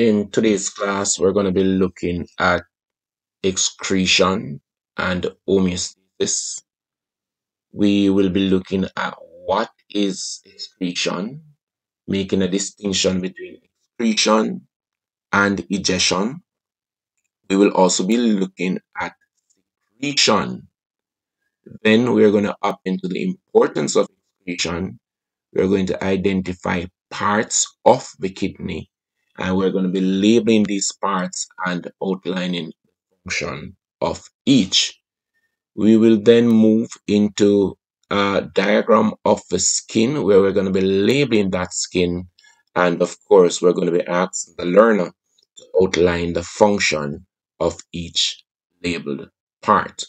In today's class, we're going to be looking at excretion and homeostasis. We will be looking at what is excretion, making a distinction between excretion and egestion. We will also be looking at secretion. Then we're going to up into the importance of excretion. We're going to identify parts of the kidney and we're going to be labeling these parts and outlining the function of each. We will then move into a diagram of the skin where we're going to be labeling that skin and of course we're going to be asking the learner to outline the function of each labeled part.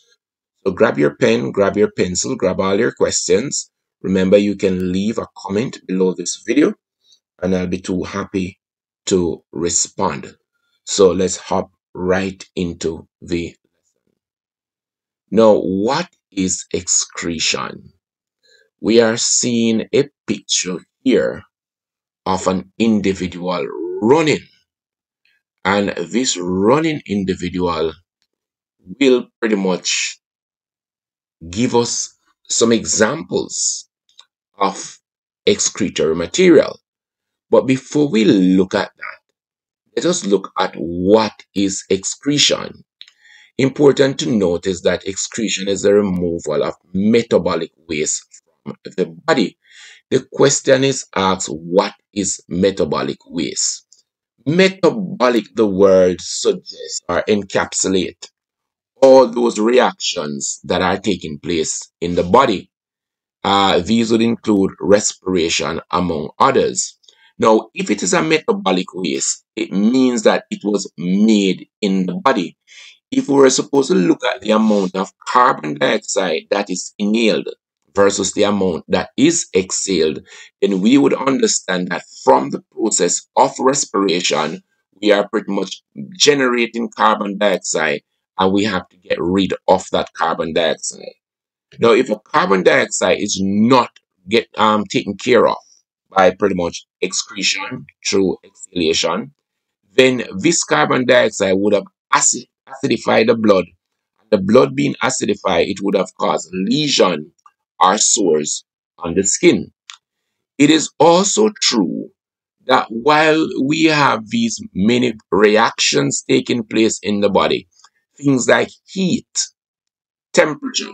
So grab your pen, grab your pencil, grab all your questions. Remember you can leave a comment below this video and I'll be too happy to respond. So let's hop right into the. Now, what is excretion? We are seeing a picture here of an individual running. And this running individual will pretty much give us some examples of excretory material. But before we look at that, let us look at what is excretion. Important to notice that excretion is the removal of metabolic waste from the body. The question is asked, what is metabolic waste? Metabolic, the word suggests or encapsulate all those reactions that are taking place in the body. Uh, these would include respiration, among others. Now, if it is a metabolic waste, it means that it was made in the body. If we were supposed to look at the amount of carbon dioxide that is inhaled versus the amount that is exhaled, then we would understand that from the process of respiration, we are pretty much generating carbon dioxide and we have to get rid of that carbon dioxide. Now, if a carbon dioxide is not get um, taken care of, by pretty much excretion through exhalation, then this carbon dioxide would have acid, acidified the blood. The blood being acidified, it would have caused lesion or sores on the skin. It is also true that while we have these many reactions taking place in the body, things like heat, temperature,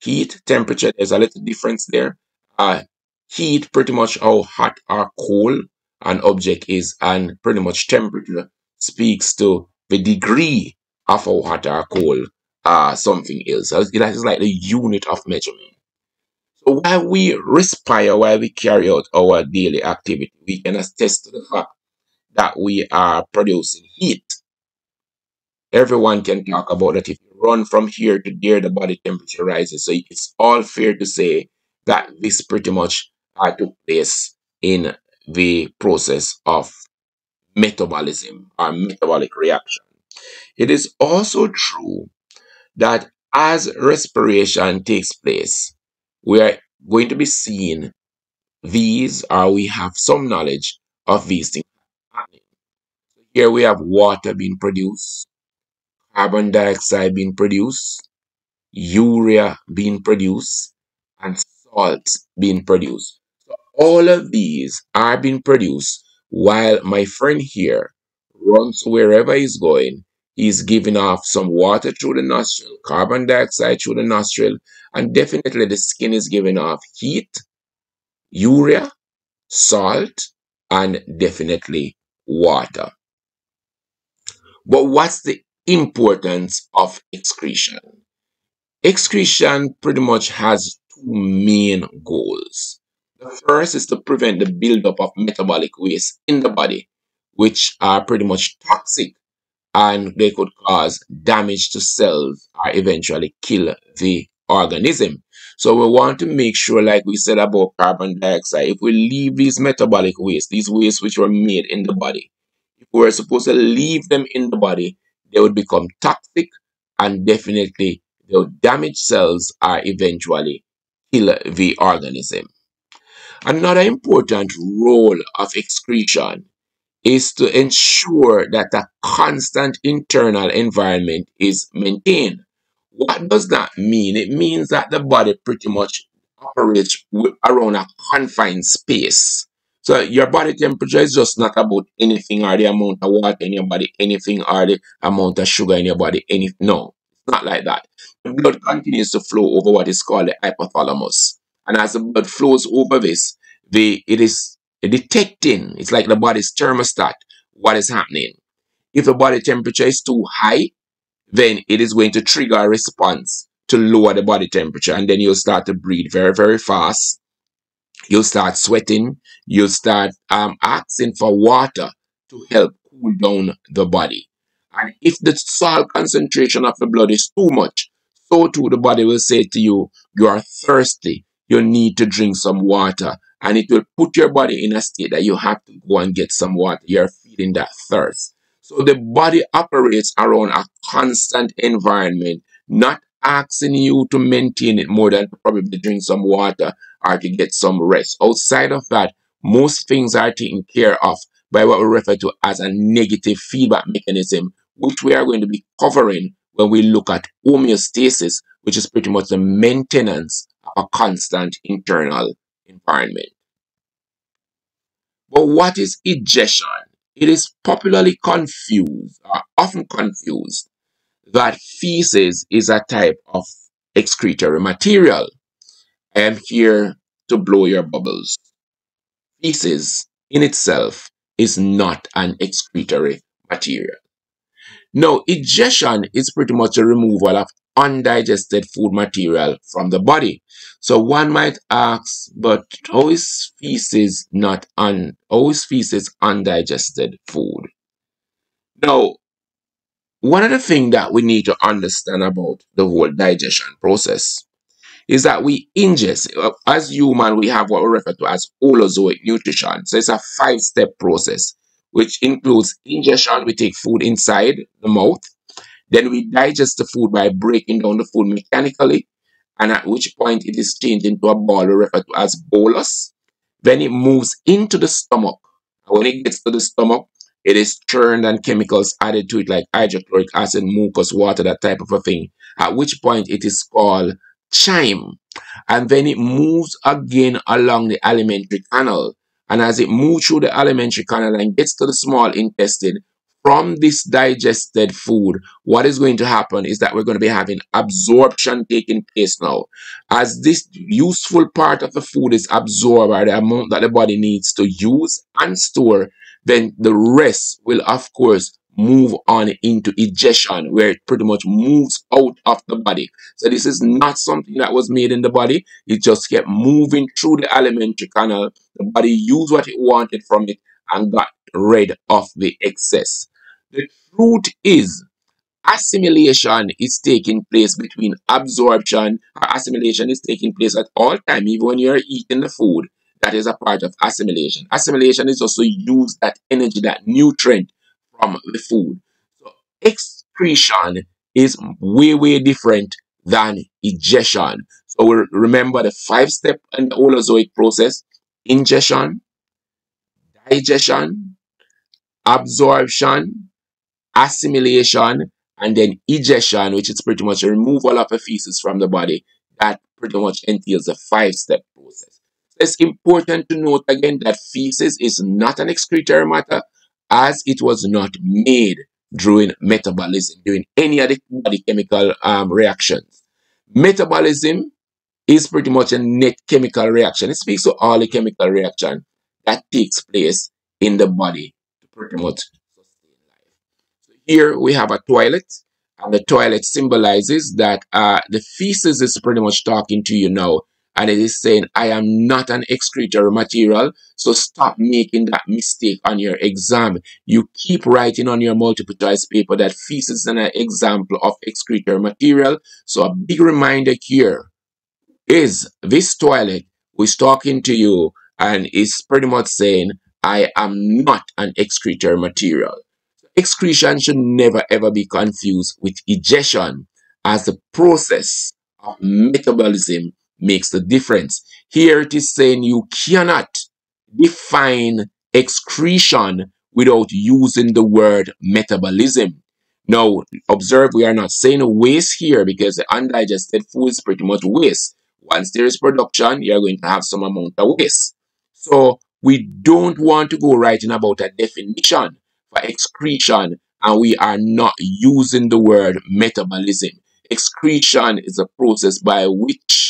heat, temperature, there's a little difference there. Uh, heat pretty much how hot or cold an object is and pretty much temperature speaks to the degree of how hot or cold uh, something is. So that is like the unit of measurement. So while we respire, while we carry out our daily activity, we can attest to the fact that we are producing heat. Everyone can talk about that if you run from here to there, the body temperature rises. So it's all fair to say that this pretty much are took place in the process of metabolism or metabolic reaction. It is also true that as respiration takes place, we are going to be seeing these or we have some knowledge of these things. Here we have water being produced, carbon dioxide being produced, urea being produced, and salt being produced. All of these are being produced while my friend here runs wherever he's going. He's giving off some water through the nostril, carbon dioxide through the nostril, and definitely the skin is giving off heat, urea, salt, and definitely water. But what's the importance of excretion? Excretion pretty much has two main goals. The first is to prevent the buildup of metabolic waste in the body, which are pretty much toxic and they could cause damage to cells or eventually kill the organism. So we want to make sure, like we said about carbon dioxide, if we leave these metabolic waste, these wastes which were made in the body, if we were supposed to leave them in the body, they would become toxic and definitely they would damage cells or eventually kill the organism. Another important role of excretion is to ensure that a constant internal environment is maintained. What does that mean? It means that the body pretty much operates around a confined space. So your body temperature is just not about anything or the amount of water in your body, anything or the amount of sugar in your body. Any no, it's not like that. The blood continues to flow over what is called the hypothalamus, and as the blood flows over this, the it is detecting. It's like the body's thermostat. What is happening? If the body temperature is too high, then it is going to trigger a response to lower the body temperature, and then you'll start to breathe very, very fast You'll start sweating. You'll start um, asking for water to help cool down the body. And if the salt concentration of the blood is too much, so too the body will say to you, you are thirsty. You need to drink some water. And it will put your body in a state that you have to go and get some water. You're feeling that thirst. So the body operates around a constant environment, not asking you to maintain it more than probably drink some water or to get some rest. Outside of that, most things are taken care of by what we refer to as a negative feedback mechanism, which we are going to be covering when we look at homeostasis, which is pretty much the maintenance a constant internal environment. But what is egestion? It is popularly confused, or often confused, that feces is a type of excretory material. I am here to blow your bubbles. Feces in itself is not an excretory material. Now, egestion is pretty much a removal of undigested food material from the body. So one might ask, but how is feces not un how is feces undigested food? Now, one of the things that we need to understand about the whole digestion process is that we ingest, uh, as human, we have what we refer to as holozoic nutrition. So it's a five-step process, which includes ingestion, we take food inside the mouth, then we digest the food by breaking down the food mechanically, and at which point it is changed into a ball we refer to as bolus. Then it moves into the stomach. When it gets to the stomach, it is churned and chemicals added to it like hydrochloric acid, mucus, water, that type of a thing. At which point it is called chyme. And then it moves again along the alimentary canal. And as it moves through the alimentary canal and gets to the small intestine, from this digested food, what is going to happen is that we're going to be having absorption taking place now. As this useful part of the food is absorbed by the amount that the body needs to use and store, then the rest will, of course, move on into egestion, where it pretty much moves out of the body. So this is not something that was made in the body. It just kept moving through the alimentary canal. The body used what it wanted from it and got rid of the excess. The truth is, assimilation is taking place between absorption or assimilation is taking place at all time, even when you're eating the food. That is a part of assimilation. Assimilation is also use that energy, that nutrient from the food. So excretion is way, way different than egestion. So we remember the five step in the Holozoic process, ingestion, digestion, absorption, assimilation, and then egestion, which is pretty much a removal of a feces from the body. That pretty much entails a five step process. It's important to note again that feces is not an excretory matter as it was not made during metabolism, during any other body chemical um, reactions. Metabolism is pretty much a net chemical reaction. It speaks to all the chemical reaction that takes place in the body to pretty much sustain life. So here we have a toilet, and the toilet symbolizes that uh, the feces is pretty much talking to you now and it is saying, I am not an excretory material, so stop making that mistake on your exam. You keep writing on your multiple choice paper that feces is an example of excretory material. So a big reminder here is this toilet who is talking to you and is pretty much saying, I am not an excretory material. Excretion should never ever be confused with egestion as the process of metabolism makes the difference. Here it is saying you cannot define excretion without using the word metabolism. Now, observe we are not saying waste here because the undigested food is pretty much waste. Once there is production, you're going to have some amount of waste. So we don't want to go writing about a definition for excretion and we are not using the word metabolism. Excretion is a process by which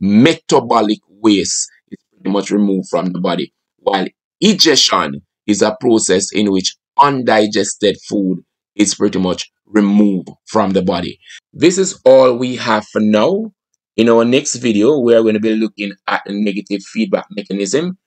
metabolic waste is pretty much removed from the body, while egestion is a process in which undigested food is pretty much removed from the body. This is all we have for now. In our next video, we are going to be looking at negative feedback mechanism